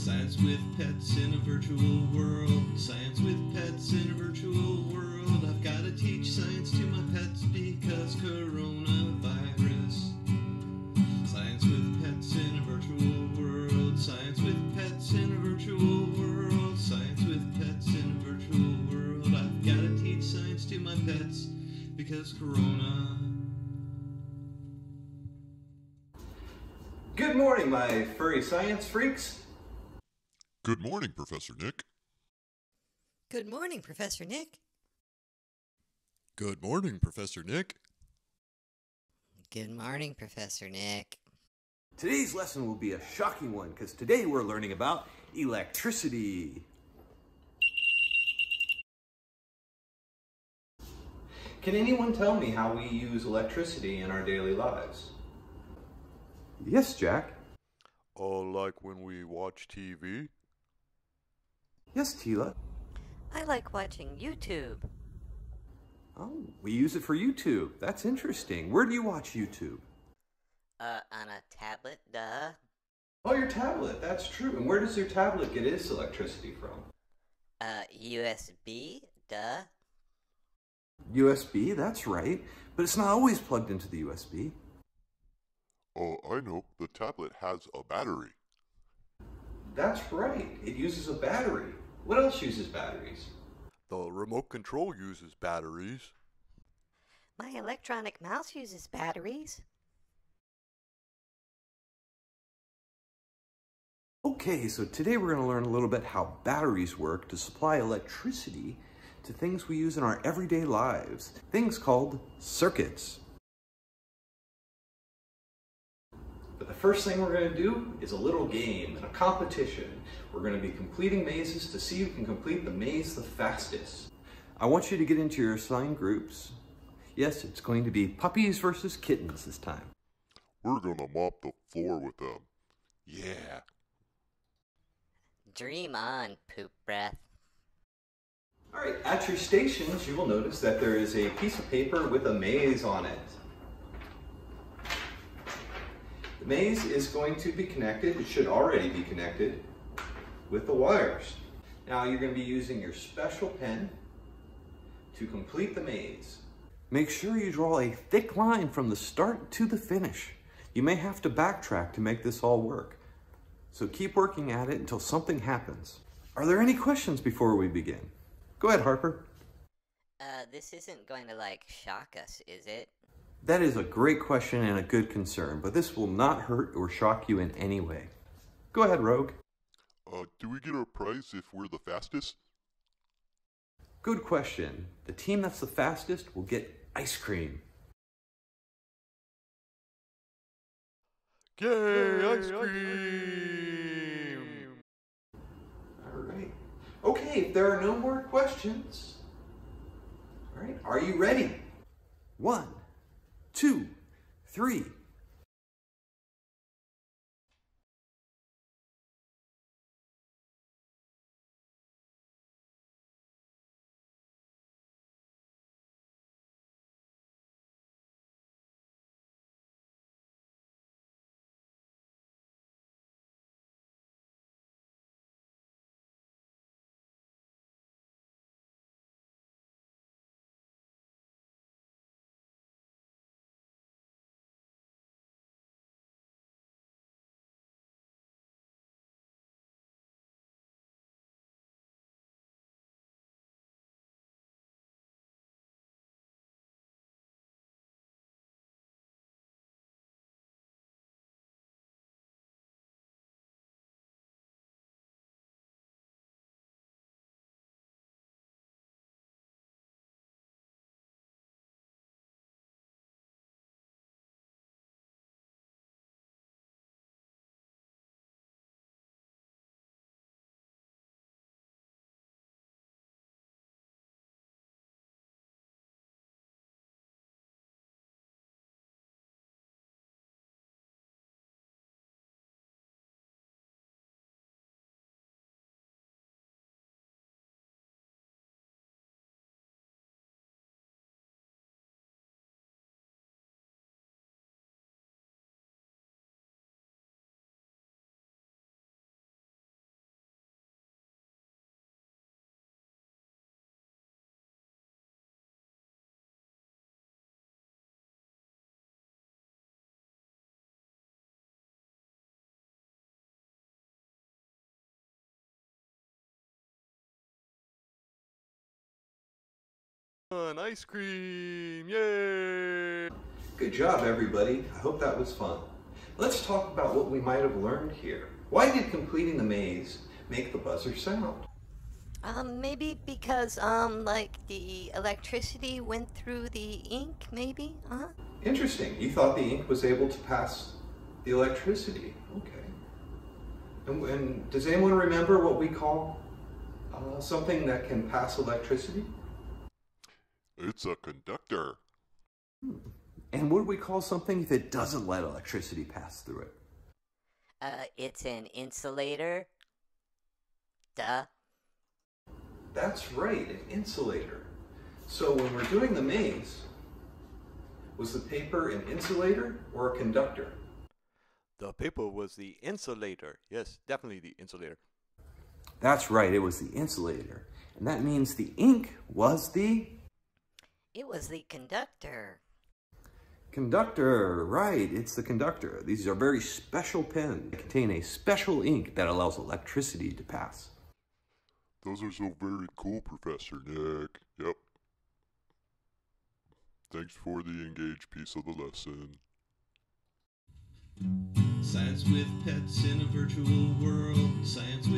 Science with pets in a virtual world. Science with pets in a virtual world. I've got to teach science to my pets because coronavirus. Science with pets in a virtual world. Science with pets in a virtual world. Science with pets in a virtual world. I've got to teach science to my pets because corona. Good morning, my furry science freaks. Good morning, Professor Nick. Good morning, Professor Nick. Good morning, Professor Nick. Good morning, Professor Nick. Today's lesson will be a shocking one because today we're learning about electricity. Can anyone tell me how we use electricity in our daily lives? Yes, Jack. Uh, like when we watch TV? Yes, Tila. I like watching YouTube. Oh, we use it for YouTube. That's interesting. Where do you watch YouTube? Uh, on a tablet, duh. Oh, your tablet. That's true. And where does your tablet get its electricity from? Uh, USB, duh. USB, that's right. But it's not always plugged into the USB. Oh, I know. The tablet has a battery. That's right. It uses a battery. What else uses batteries? The remote control uses batteries. My electronic mouse uses batteries. Okay, so today we're going to learn a little bit how batteries work to supply electricity to things we use in our everyday lives, things called circuits. But the first thing we're going to do is a little game and a competition. We're going to be completing mazes to see who can complete the maze the fastest. I want you to get into your assigned groups. Yes, it's going to be puppies versus kittens this time. We're gonna mop the floor with them. Yeah. Dream on, poop breath. All right, at your stations, you will notice that there is a piece of paper with a maze on it. The maze is going to be connected, it should already be connected, with the wires. Now you're going to be using your special pen to complete the maze. Make sure you draw a thick line from the start to the finish. You may have to backtrack to make this all work. So keep working at it until something happens. Are there any questions before we begin? Go ahead, Harper. Uh, this isn't going to, like, shock us, is it? That is a great question and a good concern, but this will not hurt or shock you in any way. Go ahead, Rogue. Uh, do we get our prize if we're the fastest? Good question. The team that's the fastest will get ice cream. Yay, ice cream! All right. Okay, if there are no more questions, all right, are you ready? One, two, three. Ice cream! Yay! Good job, everybody. I hope that was fun. Let's talk about what we might have learned here. Why did completing the maze make the buzzer sound? Um, maybe because, um, like, the electricity went through the ink, maybe? Uh-huh. Interesting. You thought the ink was able to pass the electricity. Okay. And, and does anyone remember what we call uh, something that can pass electricity? It's a conductor. And what do we call something that doesn't let electricity pass through it? Uh, it's an insulator. Duh. That's right, an insulator. So when we're doing the maze, was the paper an insulator or a conductor? The paper was the insulator. Yes, definitely the insulator. That's right, it was the insulator. And that means the ink was the It was the conductor. conductor. Right, it's the conductor. These are very special pens. They contain a special ink that allows electricity to pass. Those are so very cool, Professor Nick. Yep. Thanks for the engaged piece of the lesson. Science with pets in a virtual world. Science